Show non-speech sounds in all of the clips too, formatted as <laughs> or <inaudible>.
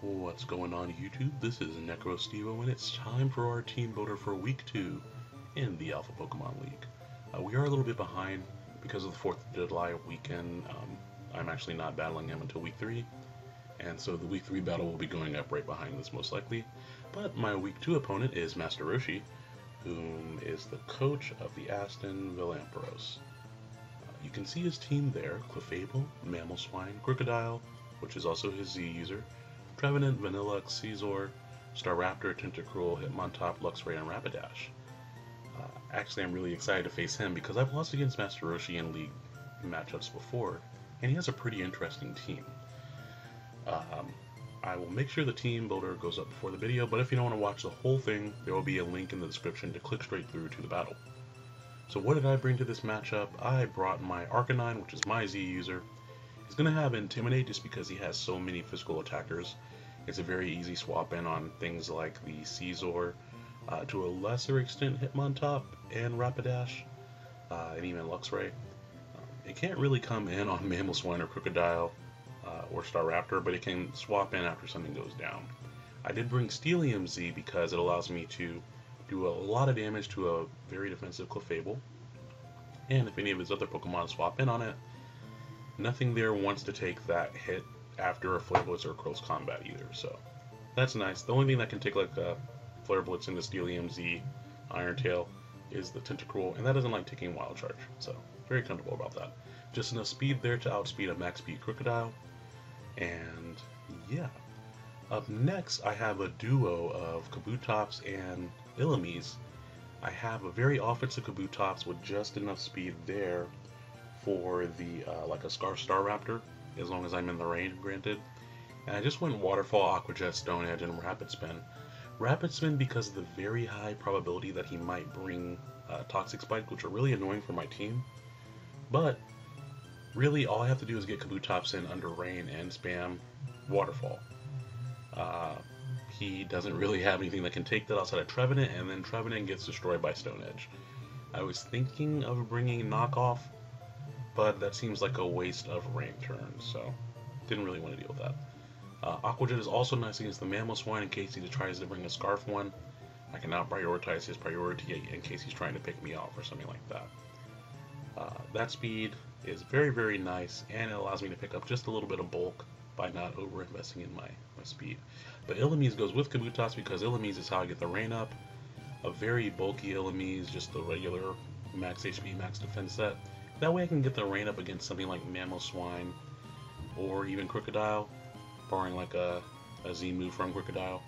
What's going on YouTube? This is NecroStevo and it's time for our team builder for week 2 in the Alpha Pokemon League. Uh, we are a little bit behind because of the 4th of July weekend. Um, I'm actually not battling him until week 3 and so the week 3 battle will be going up right behind this most likely. But my week 2 opponent is Master Roshi, whom is the coach of the Aston Villampharos. Uh, you can see his team there, Clefable, Mamoswine, Krookodile, which is also his Z user, Trevenant, Vanilla, Scizor, Staraptor, Tentacruel, Hitmontop, Luxray, and Rapidash. Uh, actually, I'm really excited to face him because I've lost against Master Roshi in League matchups before, and he has a pretty interesting team. Um, I will make sure the team builder goes up before the video, but if you don't want to watch the whole thing, there will be a link in the description to click straight through to the battle. So what did I bring to this matchup? I brought my Arcanine, which is my Z user. He's going to have Intimidate just because he has so many physical attackers. It's a very easy swap in on things like the Scizor, uh, to a lesser extent Hitmontop and Rapidash, uh, and even Luxray. It can't really come in on <laughs> Mamoswine or Krookodile uh, or Staraptor, but it can swap in after something goes down. I did bring Steelium Z because it allows me to do a lot of damage to a very defensive Clefable, and if any of his other Pokemon swap in on it, nothing there wants to take that hit after a Flare Blitz or close combat either, so that's nice. The only thing that can take like a Flare Blitz into Steel Z, Iron Tail, is the Tentacruel, and that doesn't like taking Wild Charge, so very comfortable about that. Just enough speed there to outspeed a max speed Krookodile, and yeah. Up next, I have a duo of Kabutops and Illumise. I have a very offensive Kabutops with just enough speed there for the uh, like a Scar Staraptor, as long as I'm in the range, granted. And I just went Waterfall, Aqua Jet, Stone Edge, and Rapid Spin. Rapid Spin because of the very high probability that he might bring uh, Toxic Spike, which are really annoying for my team. But really, all I have to do is get Kabutops in under Rain and spam Waterfall. Uh, he doesn't really have anything that can take that outside of Trevenant, and then Trevenant gets destroyed by Stone Edge. I was thinking of bringing Knockoff, but that seems like a waste of rain turns, so didn't really want to deal with that. Uh, Aqua Jet is also nice against the Mamoswine in case he tries to bring a Scarf one. I cannot prioritize his priority in case he's trying to pick me off or something like that. Uh, that speed is very, very nice, and it allows me to pick up just a little bit of bulk by not over investing in my, my speed. But Illumise goes with Kabutops because Illumise is how I get the rain up. A very bulky Illumise, just the regular max HP, max defense set. That way I can get the rain up against something like Mamoswine or even Krookodile, barring like a, a Z move from Krookodile.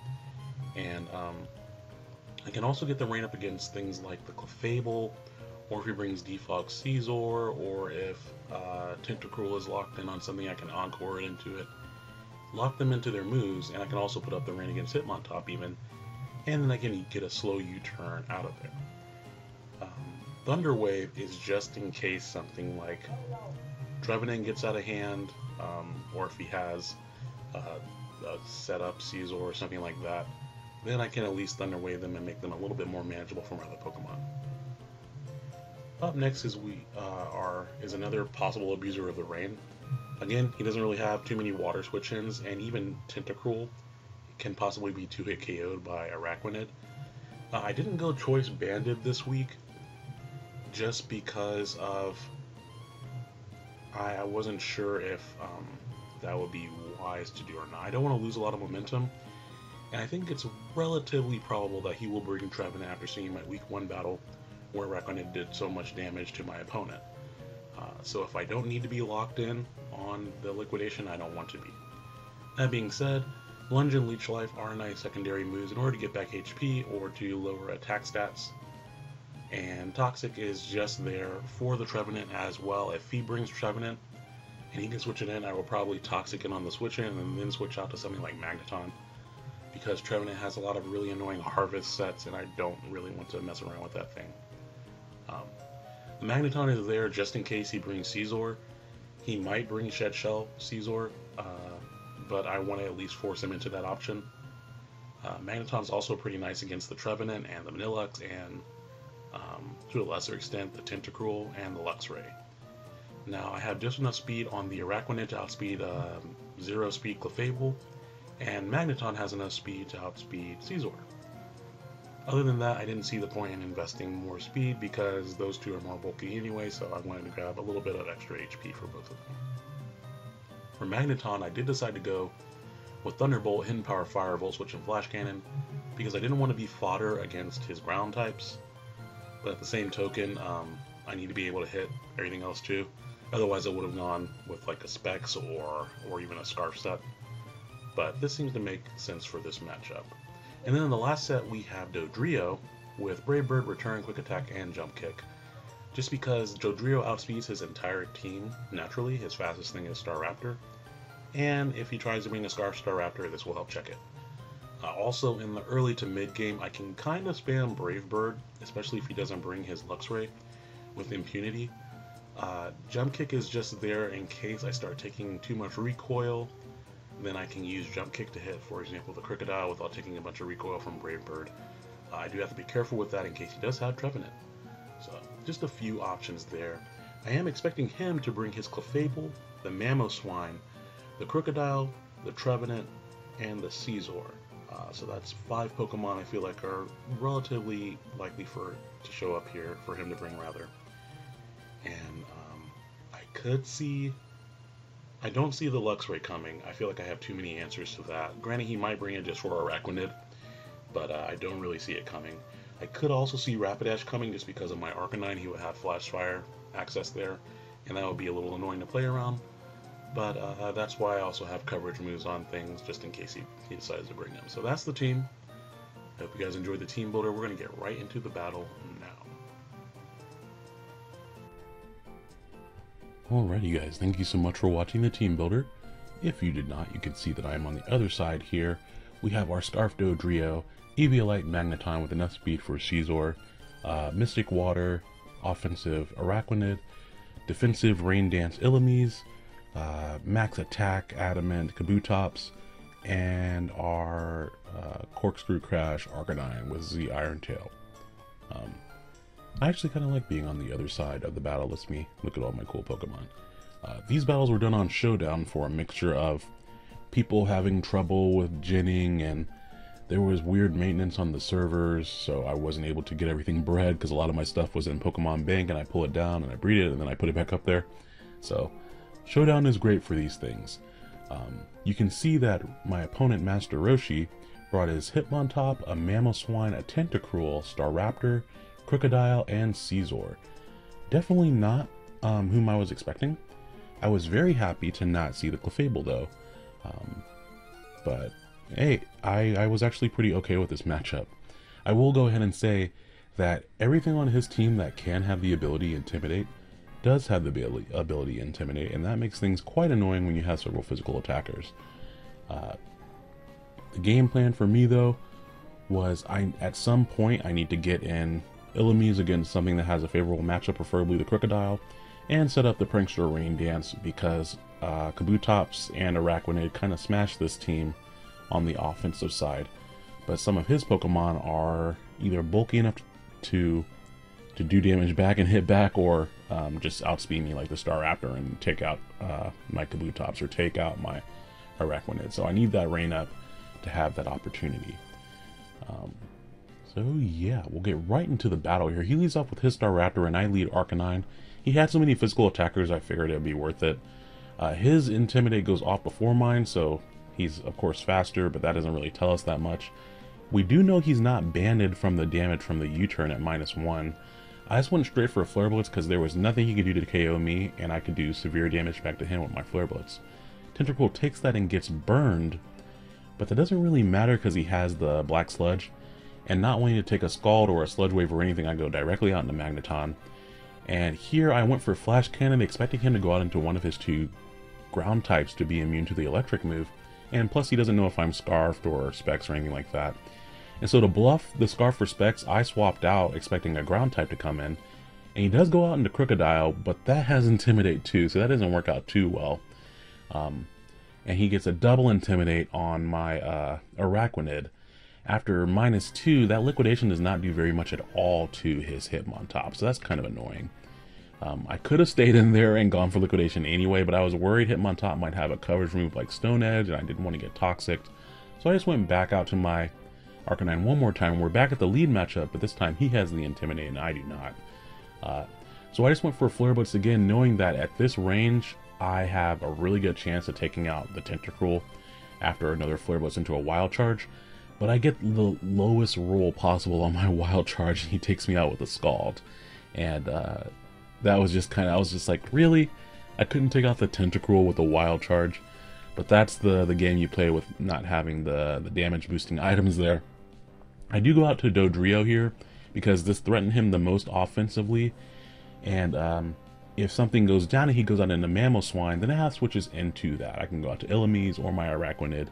And um, I can also get the rain up against things like the Clefable, or if he brings Defog Scizor, or if uh, Tentacruel is locked in on something, I can Encore it into it. Lock them into their moves, and I can also put up the rain against Hitmontop even, and then I can get a slow U-turn out of there. Thunder Wave is just in case something like Trevenant gets out of hand, um, or if he has uh, a setup Scizor or something like that, then I can at least Thunder Wave them and make them a little bit more manageable for my other Pokemon. Up next is we uh, are is another possible abuser of the rain. Again, he doesn't really have too many water switch-ins, and even Tentacruel can possibly be two-hit KO'd by Araquanid. Uh, I didn't go Choice Banded this week just because of I, I wasn't sure if um, that would be wise to do or not. I don't want to lose a lot of momentum, and I think it's relatively probable that he will bring Trevin after seeing my week one battle where Araquanid did so much damage to my opponent. Uh, so if I don't need to be locked in on the liquidation, I don't want to be. That being said, Lunge and Leech Life are nice secondary moves in order to get back HP or to lower attack stats and Toxic is just there for the Trevenant as well. If he brings Trevenant and he can switch it in, I will probably Toxic in on the switch in and then switch out to something like Magneton because Trevenant has a lot of really annoying harvest sets and I don't really want to mess around with that thing. Um, the Magneton is there just in case he brings Scizor. He might bring Shed Shell Scizor, uh, but I want to at least force him into that option. Uh, Magneton's also pretty nice against the Trevenant and the Vanilluxe and um, to a lesser extent the Tentacruel and the Luxray. Now I have just enough speed on the Araquanid to outspeed um, Zero Speed Clefable, and Magneton has enough speed to outspeed Scizor. Other than that, I didn't see the point in investing more speed because those two are more bulky anyway, so I wanted to grab a little bit of extra HP for both of them. For Magneton, I did decide to go with Thunderbolt, Hidden Power, Fire, Volt Switch, and Flash Cannon because I didn't want to be fodder against his ground types. But at the same token, um, I need to be able to hit everything else too. Otherwise, I would have gone with like a Specs or or even a Scarf set. But this seems to make sense for this matchup. And then in the last set, we have Dodrio with Brave Bird, Return, Quick Attack, and Jump Kick. Just because Dodrio outspeeds his entire team naturally, his fastest thing is Staraptor. And if he tries to bring a Scarf Staraptor, this will help check it. Uh, also, in the early to mid game, I can kind of spam Brave Bird, especially if he doesn't bring his Luxray with impunity. Uh, jump Kick is just there in case I start taking too much recoil then I can use jump kick to hit, for example, the Krookodile without taking a bunch of recoil from Brave Bird. Uh, I do have to be careful with that in case he does have Trevenant. So, just a few options there. I am expecting him to bring his Clefable, the Mamoswine, the Krookodile, the Trevenant, and the Scizor. Uh, so that's five Pokemon I feel like are relatively likely for to show up here, for him to bring rather. And um, I could see I don't see the Luxray coming. I feel like I have too many answers to that. Granted, he might bring it just for Araquanid, but uh, I don't really see it coming. I could also see Rapidash coming just because of my Arcanine. He would have Flash Fire access there, and that would be a little annoying to play around. But uh, that's why I also have coverage moves on things just in case he, he decides to bring them. So that's the team. I hope you guys enjoyed the team builder. We're going to get right into the battle now. Alrighty guys, thank you so much for watching the team builder. If you did not, you can see that I am on the other side here. We have our Scarf Dodrio, Eviolite Magneton with enough speed for Scizor, uh, Mystic Water, offensive Araquanid, defensive Rain Dance Illumise, uh, Max Attack Adamant Kabutops, and our uh, Corkscrew Crash Arcanine with Z Iron Tail. Um, I actually kind of like being on the other side of the battle. Let's me look at all my cool Pokemon. Uh, these battles were done on Showdown for a mixture of people having trouble with ginning and there was weird maintenance on the servers, so I wasn't able to get everything bred because a lot of my stuff was in Pokemon Bank and I pull it down and I breed it and then I put it back up there. So, Showdown is great for these things. Um, you can see that my opponent, Master Roshi, brought his Hitmontop, a Mamoswine, a Tentacruel, Staraptor, Krookodile, and Scizor. Definitely not um, whom I was expecting. I was very happy to not see the Clefable though. Um, but hey, I, I was actually pretty okay with this <laughs> matchup. I will go ahead and say that everything on his team that can have the ability Intimidate does have the ability, ability Intimidate, and that makes things quite annoying when you have several physical attackers. Uh, the game plan for me though was I at some point I need to get in Illumise against something that has a favorable matchup, preferably the Krookodile, and set up the Prankster Rain Dance because uh, Kabutops and Araquanid kind of smash this team on the offensive side. But some of his Pokemon are either bulky enough to to do damage back and hit back, or um, just outspeed me like the Staraptor and take out uh, my Kabutops or take out my Araquanid. So I need that Rain up to have that opportunity. Um, so yeah, we'll get right into the battle here. He leads off with his Staraptor and I lead Arcanine. He had so many physical attackers, I figured it'd be worth it. Uh, his Intimidate goes off before mine, so he's of course faster, but that doesn't really tell us that much. We do know he's not banded from the damage from the U-turn at minus one. I just went straight for a Flare Blitz because there was nothing he could do to KO me, and I could do severe damage back to him with my Flare Blitz. Tentacruel takes that and gets burned, but that doesn't really matter because he has the Black Sludge and not wanting to take a Scald or a Sludge Wave or anything, I go directly out into Magneton. And here I went for Flash Cannon, expecting him to go out into one of his two ground types to be immune to the electric move. And plus he doesn't know if I'm Scarfed or Specs or anything like that. And so to bluff the Scarf for Specs, I swapped out expecting a ground type to come in. And he does go out into Krookodile, but that has Intimidate too, so that doesn't work out too well. Um, and he gets a double Intimidate on my uh, Araquanid. After minus two, that liquidation does not do very much at all to his Hitmontop, so that's kind of annoying. Um, I could have stayed in there and gone for liquidation anyway, but I was worried Hitmontop might have a coverage move like Stone Edge, and I didn't want to get toxic. So I just went back out to my Arcanine one more time. We're back at the lead matchup, but this time he has the Intimidate and I do not. Uh, so I just went for Flare Blitz again, knowing that at this range, I have a really good chance of taking out the Tentacruel after another Flare Blitz into a Wild Charge. But I get the lowest roll possible on my <laughs> Wild Charge, and he takes me out with a Scald. And uh, that was just kind of, I was just like, really? I couldn't take out the Tentacruel with a Wild Charge. But that's the, the game you play with not having the, the damage boosting <laughs> items there. I do go out to Dodrio here because this threatened him the most offensively. And um, if something goes down and he goes out into Mamoswine, then it switches into that. I can go out to Illumise or my Araquanid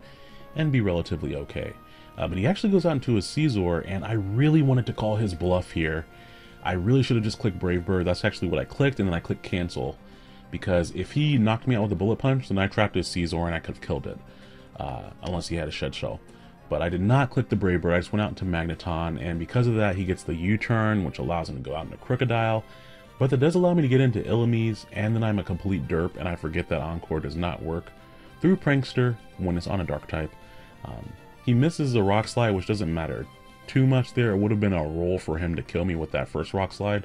and be relatively okay. Uh, but he actually goes out into a Scizor, and I really wanted to call his bluff here. I really should have just clicked Brave Bird. That's actually what I clicked, and then I clicked Cancel. Because if he knocked me out with a Bullet Punch, then I trapped his Scizor and I could have killed it. Uh, unless he had a Shed Shell. But I did not click the Brave Bird, I just went out into Magneton, and because of that, he gets the U-turn, which allows him to go out into Krookodile, But that does allow me to get into Illumise, and then I'm a complete derp, and I forget that Encore does not work through Prankster when it's on a Dark type. Um, he misses the Rock Slide, which doesn't matter too much there. It would have been a roll for him to kill me with that first Rock Slide.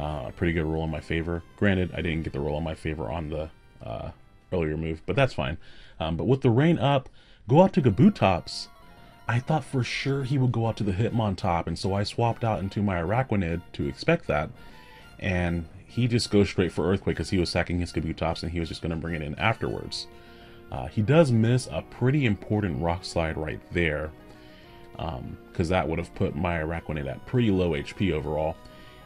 Uh, a pretty good roll in my favor. Granted, I didn't get the roll in my favor on the uh, earlier move, but that's fine. Um, but with the rain up, go out to Kabutops. I thought for sure he would go out to the Hitmontop, and so I swapped out into my Araquanid to expect that. And he just goes straight for Earthquake because he was sacking his Kabutops and he was just going to bring it in afterwards. Uh, he does miss a pretty important Rock Slide right there, because um, that would have put my Araquanid at pretty low HP overall.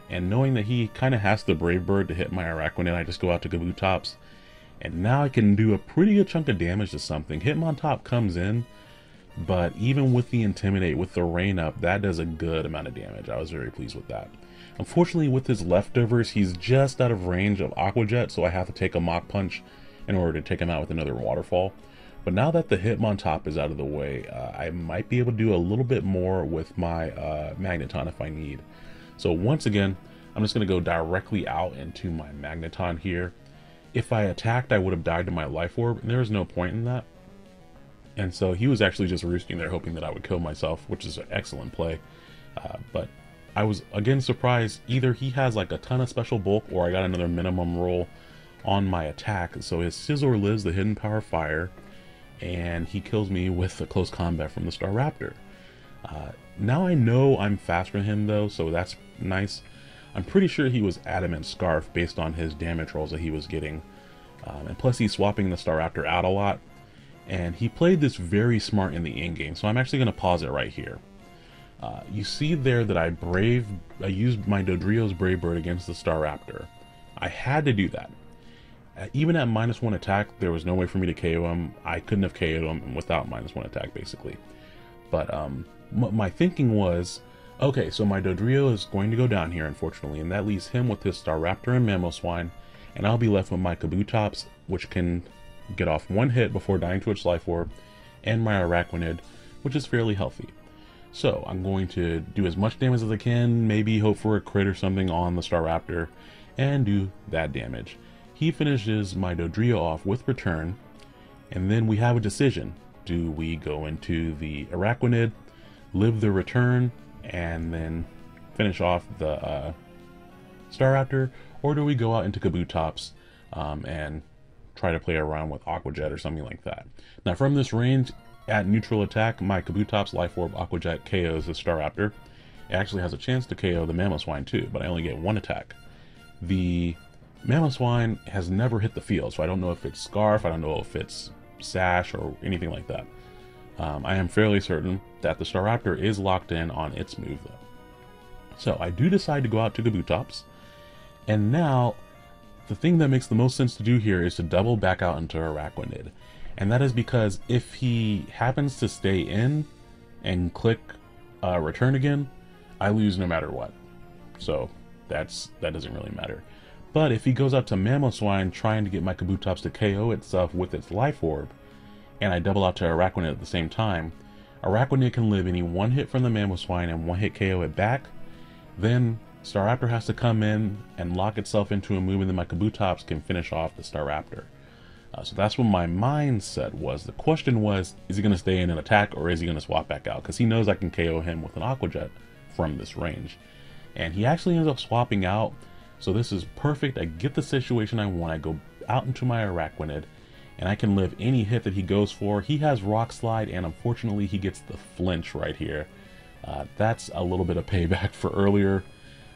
And knowing that he kind of has the Brave Bird to hit my Araquanid, I just go out to Kabutops. And now I can do a pretty good chunk of damage to something. Hitmontop comes in, but even with the Intimidate, with the Rain up, that does a good amount of damage. I was very pleased with that. Unfortunately, with his leftovers, he's just out of range of Aqua Jet, so I have to take a Mach Punch in order to take him out with another Waterfall. But now that the Hitmontop is out of the way, uh, I might be able to do a little bit more with my uh, Magneton if I need. So once again, I'm just going to go directly out into my Magneton here. If I attacked, I would have died to my Life Orb, and there is no point in that. And so he was actually just roosting there hoping that I would kill myself, which is an excellent play. Uh, but I was again surprised either he has like a ton of special bulk or I got another minimum roll on my attack. So his Scizor lives the hidden power fire and he kills me with a close combat from the Staraptor. Uh, now I know I'm faster than him though, so that's nice. I'm pretty sure he was Adamant Scarf based on his damage rolls that he was getting. Um, and plus he's swapping the Staraptor out a lot, and he played this very smart in the in-game, so I'm actually going to pause it right here. Uh, you see there that I brave, I used my Dodrio's Brave Bird against the Staraptor. I had to do that. Uh, even at minus one attack, there was no way for me to KO him. I couldn't have KO'd him without minus one attack, basically. But um, my thinking was, okay, so my Dodrio is going to go down here, unfortunately, and that leaves him with his Staraptor and Mamoswine, and I'll be left with my Kabutops, which can get off one hit before dying to its life orb, and my Araquanid, which is fairly healthy. So I'm going to do as much damage as I can, maybe hope for a crit or something on the Staraptor, and do that damage. He finishes my Dodrio off with return, and then we have a decision. Do we go into the Araquanid, live the return, and then finish off the uh, Staraptor, or do we go out into Kabutops um, and try to play around with Aqua Jet or something like that. Now from this range, at neutral attack, my Kabutops Life Orb Aqua Jet KOs the Staraptor. It actually has a chance to KO the Mamoswine too, but I only get one attack. The Mamoswine has never hit the field, so I don't know if it's Scarf, I don't know if it's Sash or anything like that. Um, I am fairly certain that the Staraptor is locked in on its move though. So I do decide to go out to Kabutops, and now the thing that makes the most sense to do here is to double back out into Araquanid. And that is because if he happens to stay in and click uh, return again, I lose no matter what. So that's that doesn't really matter. But if he goes out to Mamoswine trying to get my Kabutops to KO itself with its Life Orb, and I double out to Araquanid at the same time, Araquanid can live any one hit from the Mamoswine and one hit KO it back, then Staraptor has to come in and lock itself into a move, and then my Kabutops can finish off the Staraptor. Uh, so that's what my mindset was. The question was, is he going to stay in and attack or is he going to swap back out? Because he knows I can KO him with an Aqua Jet from this range. And he actually ends up swapping out. So this is perfect. I get the situation I want. I go out into my Araquanid and I can live any hit that he goes for. He has Rock Slide and unfortunately he gets the flinch right here. Uh, that's a little bit of payback for earlier.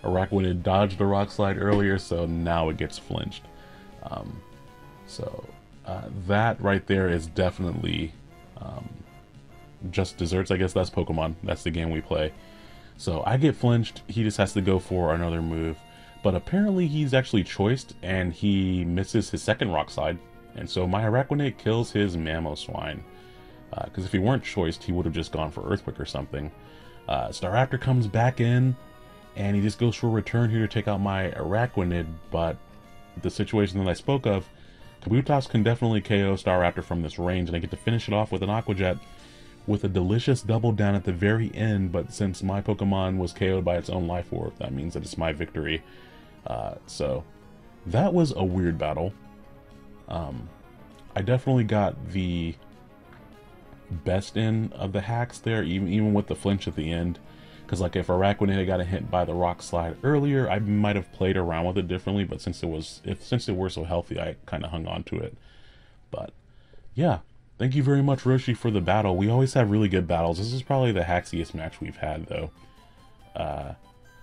Araquanid dodged the Rock Slide earlier, so now it gets flinched. Um, so uh, that right there is definitely um, just desserts. I guess that's Pokemon. That's the game we play. So I get flinched. He just has to go for another move. But apparently he's actually choiced and he misses his second rock slide. And so my Araquanid kills his Mamoswine. Because uh, if he weren't choiced, he would have just gone for Earthquake or something. Uh, Staraptor comes back in and he just goes for a return here to take out my Araquanid. But the situation that I spoke of, Kabutops can definitely KO Staraptor from this range, and I get to finish it off with an Aqua Jet with a delicious double down at the very end, but since my Pokemon was KO'd by its own life orb, that means that it's my victory. Uh, so, that was a weird battle. Um, I definitely got the best in of the hacks there, even, even with the flinch at the end. Because like if Araquanid had got a hit by the rock slide earlier, I might have played around with it differently. But since it was, if since it were so healthy, I kind of hung on to it. But yeah, thank you very much, Roshi, for the battle. We always have really good battles. This is probably the hackiest match we've had, though. Uh,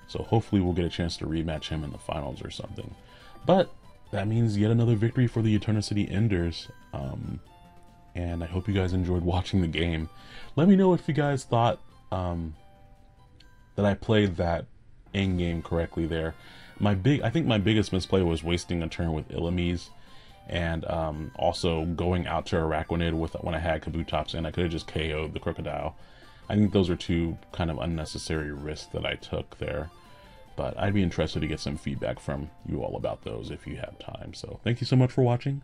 so hopefully we'll get a chance to rematch him in the finals or something. But that means yet another victory for the Eterna City Enders. Um, and I hope you guys enjoyed <laughs> watching the game. Let me know if you guys thought um, that I played that end game correctly there. My big, I think my biggest misplay was wasting a turn with Illumise, and um, also going out to Araquanid with when I had Kabutops in. I could have just KO'd the Krookodile. I think those are two kind of unnecessary risks that I took there. But I'd be interested to get some feedback from you all about those if you have time. So thank you so much for watching,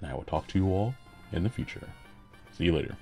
and I will talk to you all in the future. See you later.